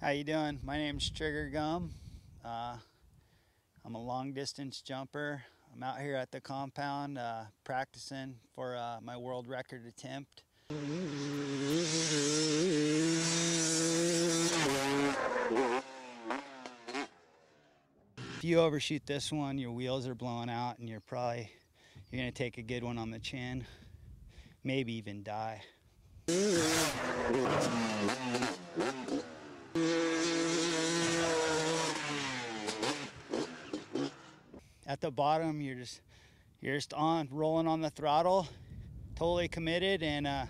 How you doing? My name's Trigger Gumm. Uh, I'm a long distance jumper. I'm out here at the compound uh, practicing for uh, my world record attempt. If you overshoot this one, your wheels are blowing out and you're probably you're gonna take a good one on the chin, maybe even die. At the bottom, you're just you're just on rolling on the throttle, totally committed, and uh,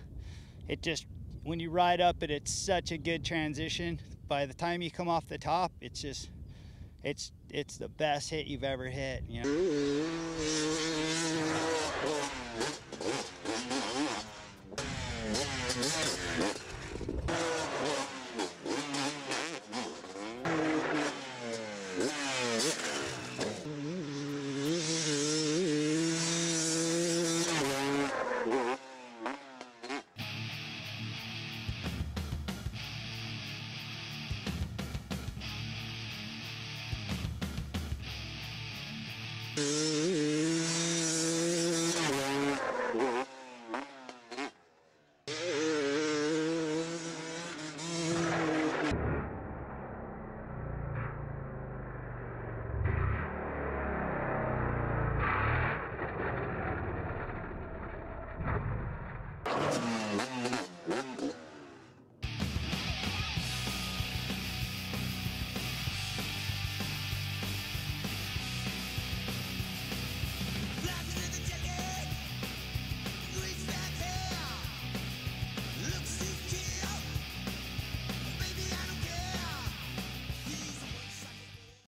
it just when you ride up it, it's such a good transition. By the time you come off the top, it's just it's it's the best hit you've ever hit. You know.